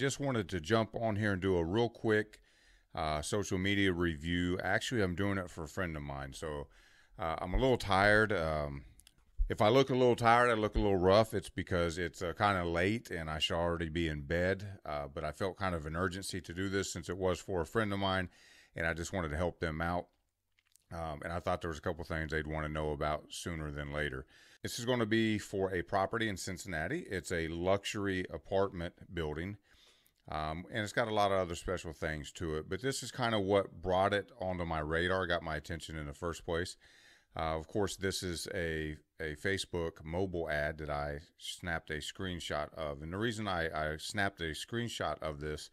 just wanted to jump on here and do a real quick uh, social media review. Actually, I'm doing it for a friend of mine. So uh, I'm a little tired. Um, if I look a little tired, I look a little rough. It's because it's uh, kind of late and I should already be in bed. Uh, but I felt kind of an urgency to do this since it was for a friend of mine and I just wanted to help them out. Um, and I thought there was a couple things they'd want to know about sooner than later. This is going to be for a property in Cincinnati. It's a luxury apartment building. Um, and it's got a lot of other special things to it. But this is kind of what brought it onto my radar, got my attention in the first place. Uh, of course, this is a, a Facebook mobile ad that I snapped a screenshot of. And the reason I, I snapped a screenshot of this,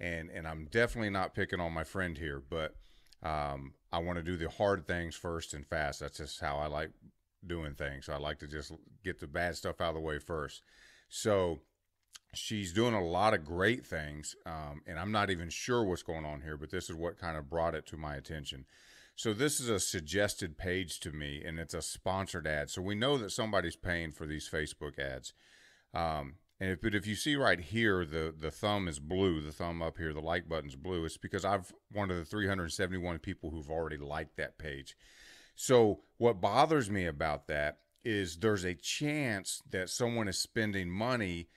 and, and I'm definitely not picking on my friend here, but um, I want to do the hard things first and fast. That's just how I like doing things. I like to just get the bad stuff out of the way first. So she's doing a lot of great things, um, and I'm not even sure what's going on here, but this is what kind of brought it to my attention. So this is a suggested page to me, and it's a sponsored ad. So we know that somebody's paying for these Facebook ads. Um, and if, but if you see right here, the the thumb is blue. The thumb up here, the like button's blue. It's because I've one of the 371 people who've already liked that page. So what bothers me about that is there's a chance that someone is spending money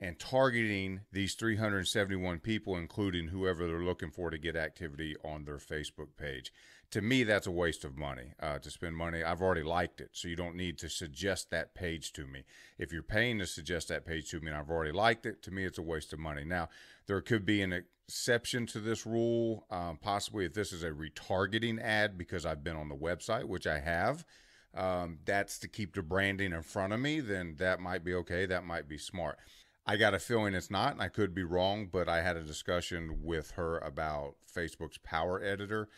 and targeting these 371 people, including whoever they're looking for to get activity on their Facebook page. To me, that's a waste of money uh, to spend money. I've already liked it, so you don't need to suggest that page to me. If you're paying to suggest that page to me and I've already liked it, to me, it's a waste of money. Now, there could be an exception to this rule, um, possibly if this is a retargeting ad because I've been on the website, which I have. Um, that's to keep the branding in front of me, then that might be okay. That might be smart. I got a feeling it's not, and I could be wrong, but I had a discussion with her about Facebook's Power Editor,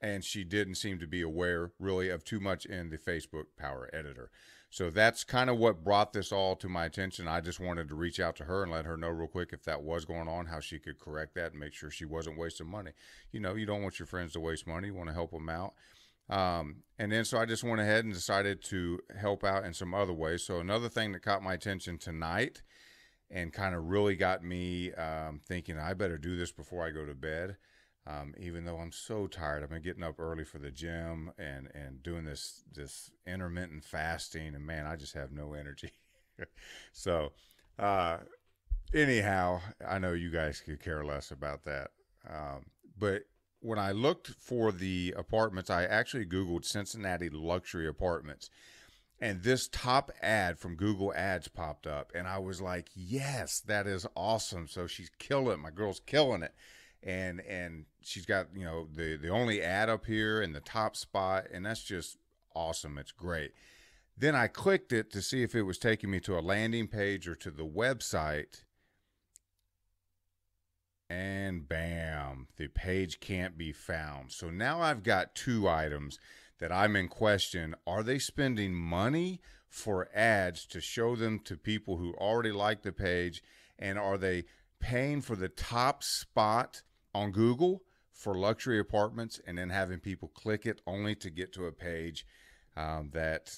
and she didn't seem to be aware really of too much in the Facebook Power Editor. So that's kind of what brought this all to my attention. I just wanted to reach out to her and let her know real quick if that was going on, how she could correct that and make sure she wasn't wasting money. You know, you don't want your friends to waste money, you want to help them out. Um, and then so I just went ahead and decided to help out in some other ways. So another thing that caught my attention tonight and kind of really got me um, thinking I better do this before I go to bed. Um, even though I'm so tired, I've been getting up early for the gym and and doing this this intermittent fasting, and man, I just have no energy. so, uh, anyhow, I know you guys could care less about that, um, but when I looked for the apartments, I actually Googled Cincinnati luxury apartments and this top ad from Google Ads popped up, and I was like, "Yes, that is awesome!" So she's killing it. My girl's killing it, and and she's got you know the the only ad up here in the top spot, and that's just awesome. It's great. Then I clicked it to see if it was taking me to a landing page or to the website. And bam, the page can't be found. So now I've got two items that I'm in question are they spending money for ads to show them to people who already like the page? And are they paying for the top spot on Google for luxury apartments and then having people click it only to get to a page um, that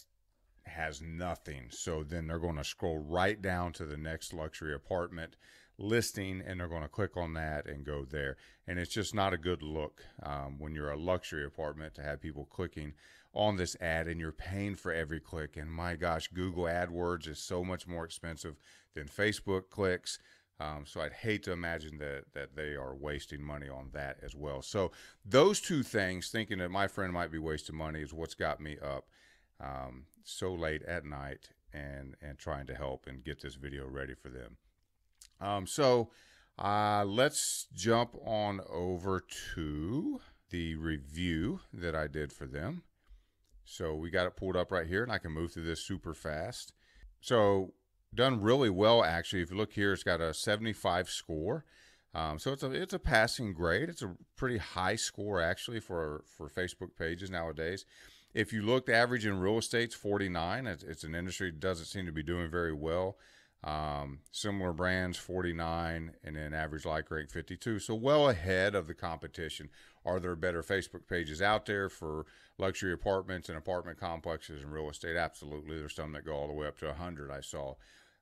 has nothing? So then they're going to scroll right down to the next luxury apartment listing and they're going to click on that and go there. And it's just not a good look um, when you're a luxury apartment to have people clicking on this ad and you're paying for every click. And my gosh, Google AdWords is so much more expensive than Facebook clicks. Um, so I'd hate to imagine that that they are wasting money on that as well. So those two things, thinking that my friend might be wasting money, is what's got me up um, so late at night and and trying to help and get this video ready for them. Um, so uh, let's jump on over to the review that I did for them. So we got it pulled up right here, and I can move through this super fast. So done really well, actually. If you look here, it's got a 75 score. Um, so it's a it's a passing grade. It's a pretty high score actually for for Facebook pages nowadays. If you looked average in real estate's 49. It's, it's an industry that doesn't seem to be doing very well. Um, similar brands 49 and then average like rate 52 so well ahead of the competition are there better facebook pages out there for luxury apartments and apartment complexes and real estate absolutely there's some that go all the way up to 100 i saw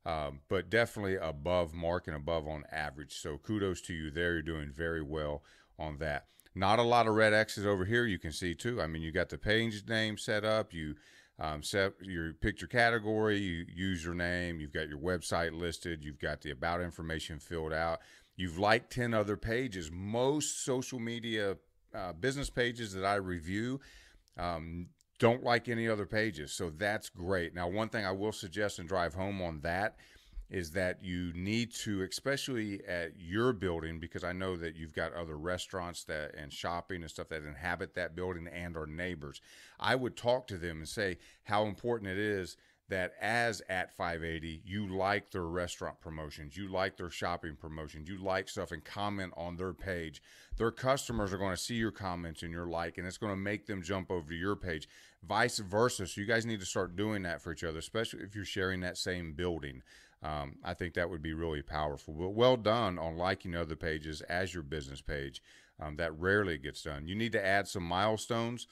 um, but definitely above mark and above on average. So kudos to you there. You're doing very well on that. Not a lot of red X's over here. You can see too. I mean, you got the page name set up. You um, set your picture category, you username. You've got your website listed. You've got the about information filled out. You've liked ten other pages. Most social media uh, business pages that I review um, don't like any other pages. So that's great. Now, one thing I will suggest and drive home on that is that you need to, especially at your building, because I know that you've got other restaurants that and shopping and stuff that inhabit that building and are neighbors. I would talk to them and say how important it is that as at 580 you like their restaurant promotions you like their shopping promotions you like stuff and comment on their page. Their customers are going to see your comments and your like and it's going to make them jump over to your page. Vice versa so you guys need to start doing that for each other especially if you're sharing that same building um, i think that would be really powerful but well done on liking other pages as your business page um, that rarely gets done you need to add some milestones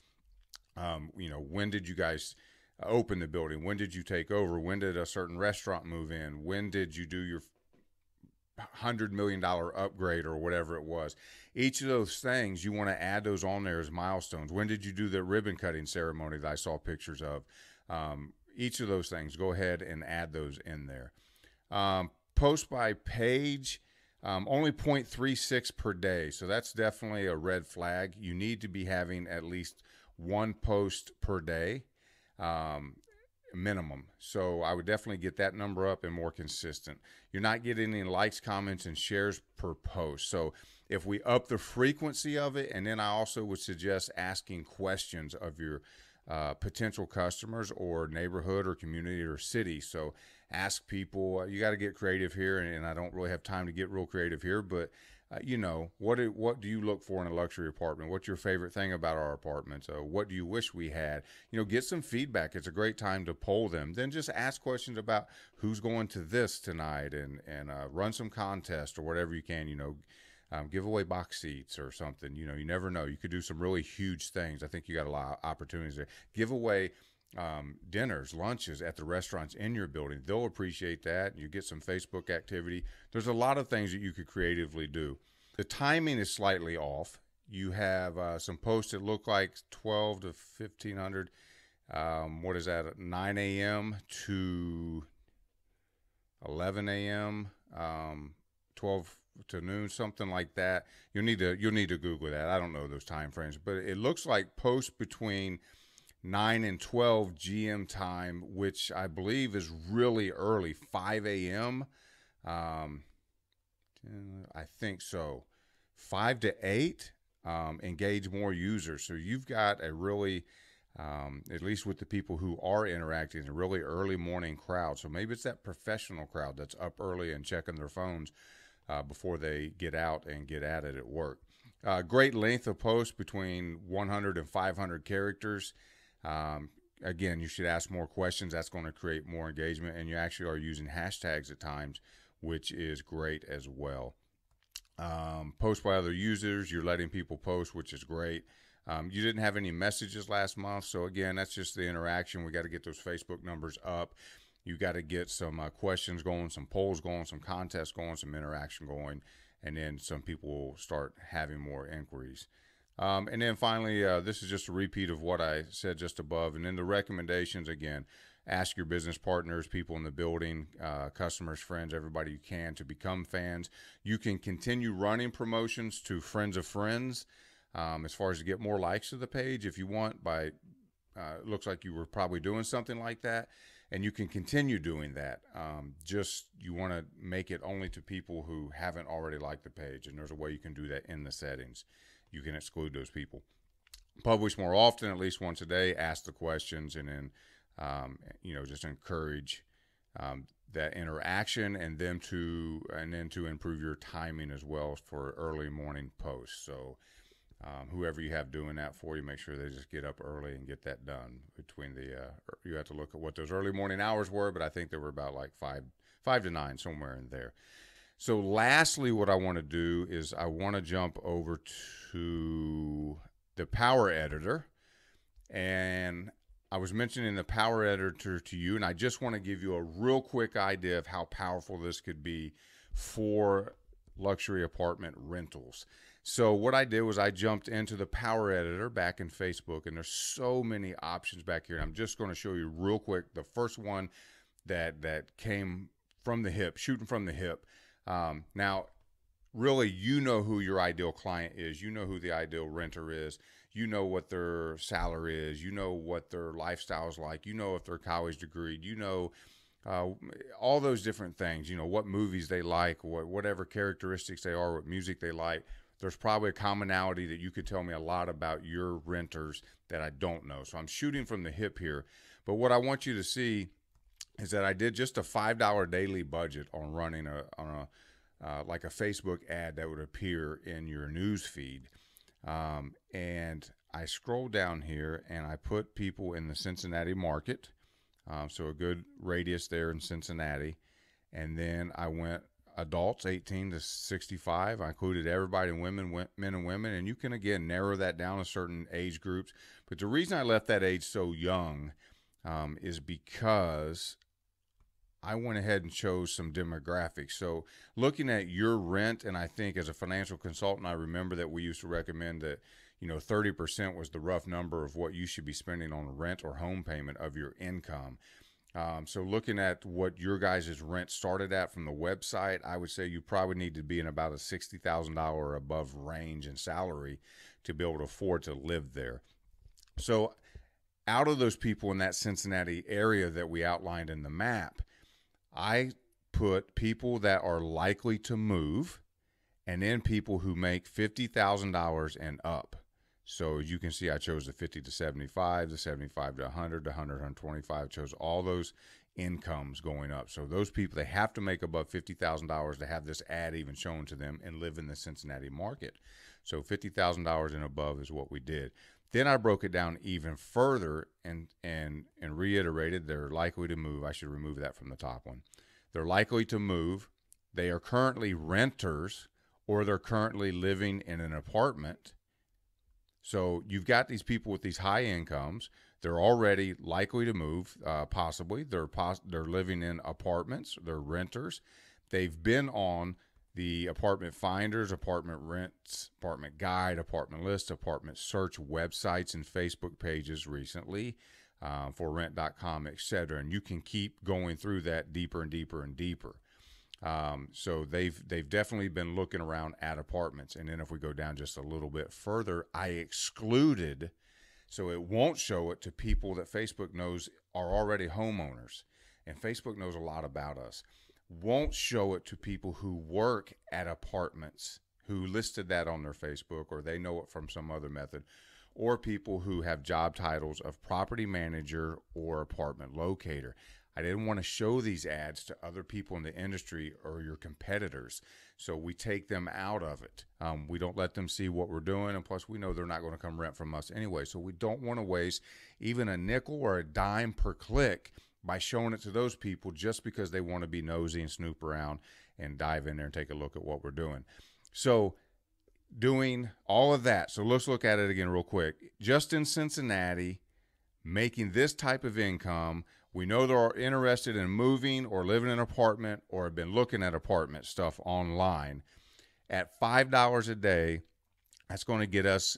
um, you know when did you guys open the building? When did you take over? When did a certain restaurant move in? When did you do your hundred million dollar upgrade or whatever it was? Each of those things you want to add those on there as milestones. When did you do the ribbon cutting ceremony that I saw pictures of? Um, each of those things, go ahead and add those in there. Um, post by page. Um, only 0.36 per day. So that's definitely a red flag. You need to be having at least one post per day um, minimum. So I would definitely get that number up and more consistent. You're not getting any likes, comments, and shares per post. So if we up the frequency of it, and then I also would suggest asking questions of your uh, potential customers or neighborhood or community or city. So ask people. You got to get creative here, and, and I don't really have time to get real creative here, but uh, you know, what do, what do you look for in a luxury apartment? What's your favorite thing about our apartments? Uh, what do you wish we had? You know, get some feedback. It's a great time to poll them. Then just ask questions about who's going to this tonight, and and uh, run some contest or whatever you can. You know, um, give away box seats or something. You know, you never know. You could do some really huge things. I think you got a lot of opportunities there. Give away um, dinners, lunches at the restaurants in your building. They'll appreciate that. You get some Facebook activity. There's a lot of things that you could creatively do. The timing is slightly off. You have uh, some posts that look like 12 to 1500. Um, what is that? 9 a.m. to 11 a.m. Um, 12 to noon, something like that. You'll need to you'll need to Google that. I don't know those time frames, but it looks like post between 9 and 12 GM time, which I believe is really early, 5 a.m. Um, I think so. 5 to 8, um, engage more users. So you've got a really, um, at least with the people who are interacting, a really early morning crowd. So maybe it's that professional crowd that's up early and checking their phones uh, before they get out and get at it at work. Uh, great length of post between 100 and 500 characters. Um, again, you should ask more questions. That's going to create more engagement. And you actually are using hashtags at times, which is great as well. Um, post by other users, you're letting people post, which is great. Um, you didn't have any messages last month. So, again, that's just the interaction. We got to get those Facebook numbers up. You got to get some uh, questions going, some polls going, some contests going, some interaction going, and then some people will start having more inquiries. Um, and then finally, uh, this is just a repeat of what I said just above. And then the recommendations again ask your business partners, people in the building, uh, customers, friends, everybody you can to become fans. You can continue running promotions to friends of friends um, as far as to get more likes to the page if you want. By uh, looks like you were probably doing something like that, and you can continue doing that. Um, just you want to make it only to people who haven't already liked the page, and there's a way you can do that in the settings you can exclude those people. Publish more often, at least once a day. Ask the questions, and then um, you know just encourage um, that interaction, and then to and then to improve your timing as well for early morning posts. So. Um, whoever you have doing that for you, make sure they just get up early and get that done. Between the, uh, you have to look at what those early morning hours were, but I think they were about like five, five to nine, somewhere in there. So, lastly, what I want to do is I want to jump over to the Power Editor, and I was mentioning the power editor to you, and I just want to give you a real quick idea of how powerful this could be for luxury apartment rentals. So what I did was I jumped into the power editor back in Facebook, and there's so many options back here. And I'm just going to show you real quick the first one that that came from the hip, shooting from the hip. Um, now, really, you know who your ideal client is. You know who the ideal renter is. You know what their salary is. You know what their lifestyle is like. You know if they're college degree. You know uh, all those different things. You know what movies they like, what whatever characteristics they are, what music they like there's probably a commonality that you could tell me a lot about your renters that I don't know. So I'm shooting from the hip here. But what I want you to see is that I did just a five dollar daily budget on running a on a uh, like a Facebook ad that would appear in your news feed. Um, and I scroll down here and I put people in the Cincinnati market, um, so a good radius there in Cincinnati. And then I went adults 18 to 65 i included everybody and women men and women and you can again narrow that down to certain age groups. But the reason i left that age so young um, is because i went ahead and chose some demographics. So looking at your rent and i think as a financial consultant i remember that we used to recommend that you know 30% was the rough number of what you should be spending on rent or home payment of your income um, so looking at what your guys' rent started at from the website, I would say you probably need to be in about a sixty thousand dollar above range in salary to be able to afford to live there. So out of those people in that Cincinnati area that we outlined in the map, I put people that are likely to move and then people who make $50,000 and up. So you can see, I chose the 50 to 75, the 75 to 100, to 100, 125. chose all those incomes going up. So those people, they have to make above $50,000 to have this ad even shown to them and live in the Cincinnati market. So $50,000 and above is what we did. Then I broke it down even further and and and reiterated they're likely to move. I should remove that from the top one. They're likely to move. They are currently renters or they're currently living in an apartment so you've got these people with these high incomes. They're already likely to move, uh, possibly. They're pos- they're living in apartments. They're renters. They've been on the apartment finders, apartment rents, apartment guide, apartment list, apartment search websites and Facebook pages recently uh, for rent.com, etc. And you can keep going through that deeper and deeper and deeper. Um, so they've they've definitely been looking around at apartments. And then if we go down just a little bit further, I excluded, so it won't show it to people that Facebook knows are already homeowners, and Facebook knows a lot about us. Won't show it to people who work at apartments who listed that on their Facebook or they know it from some other method, or people who have job titles of property manager or apartment locator. I didn't want to show these ads to other people in the industry or your competitors. So we take them out of it. Um, we don't let them see what we're doing. And plus, we know they're not going to come rent from us anyway. So we don't want to waste even a nickel or a dime per click by showing it to those people just because they want to be nosy and snoop around and dive in there and take a look at what we're doing. So, doing all of that. So, let's look at it again real quick. Just in Cincinnati, making this type of income we know they're interested in moving or living in an apartment or have been looking at apartment stuff online. At $5 a day, that's going to get us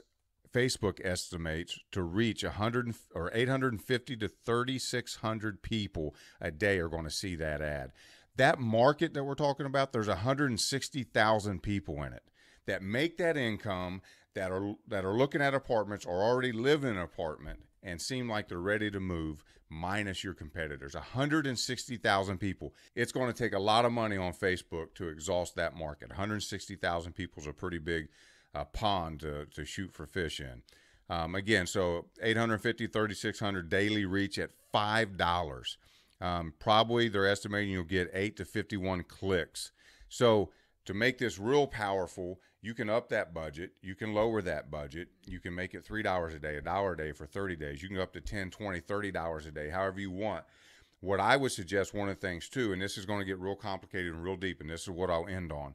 Facebook estimates to reach 100 or 850 to 3600 people a day are going to see that ad. That market that we're talking about, there's 160,000 people in it that make that income that are that are looking at apartments or already live in an apartment and seem like they're ready to move minus your competitors. 160,000 people. It's going to take a lot of money on Facebook to exhaust that market. 160,000 people is a pretty big uh, pond to, to shoot for fish in. Um, again so 850 3600 daily reach at $5 um, probably they're estimating you'll get 8 to 51 clicks. So to make this real powerful you can up that budget you can lower that budget you can make it three dollars a day a dollar a day for 30 days you can go up to 10 20 30 dollars a day however you want what i would suggest one of the things too and this is going to get real complicated and real deep and this is what i'll end on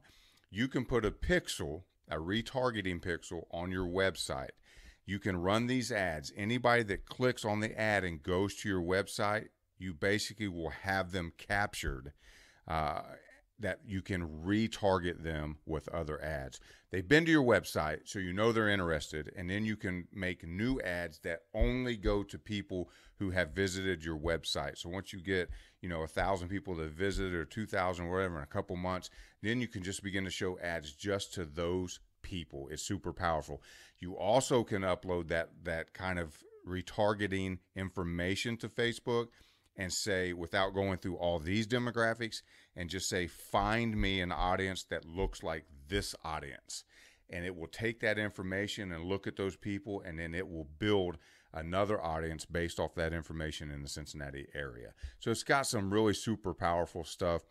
you can put a pixel a retargeting pixel on your website You can run these ads. Anybody that clicks on the ad and goes to your website, you basically will have them captured. Uh, that you can retarget them with other ads. They've been to your website, so you know they're interested, and then you can make new ads that only go to people who have visited your website. So once you get, you know, a thousand people that visited or two thousand, whatever, in a couple months, then you can just begin to show ads just to those people. It's super powerful. You also can upload that that kind of retargeting information to Facebook and say without going through all these demographics and just say find me an audience that looks like this audience and it will take that information and look at those people and then it will build another audience based off that information in the Cincinnati area. So it's got some really super powerful stuff.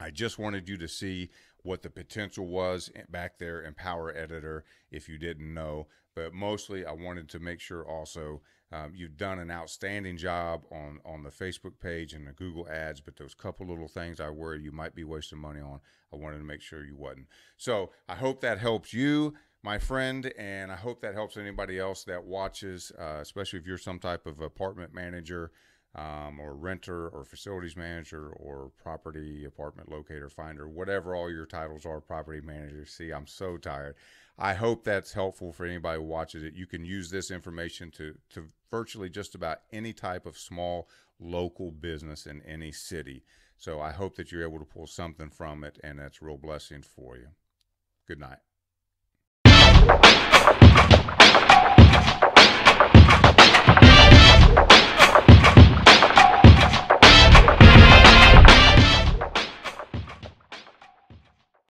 I just wanted you to see what the potential was eh, back there in Power Editor if you didn't know. But mostly, I wanted to make sure also um, you've done an outstanding job on, on the Facebook page and the Google ads. But those couple little things I worry you might be wasting money on, I wanted to make sure you wasn't. So I hope that helps you my friend, and I hope that helps anybody else that watches, uh, especially if you're some type of apartment manager um, or renter or facilities manager or property apartment locator finder, whatever all your titles are, property manager. See, I'm so tired. I hope that's helpful for anybody who watches it. You can use this information to, to virtually just about any type of small local business in any city. So I hope that you're able to pull something from it, and that's real blessing for you. Good night.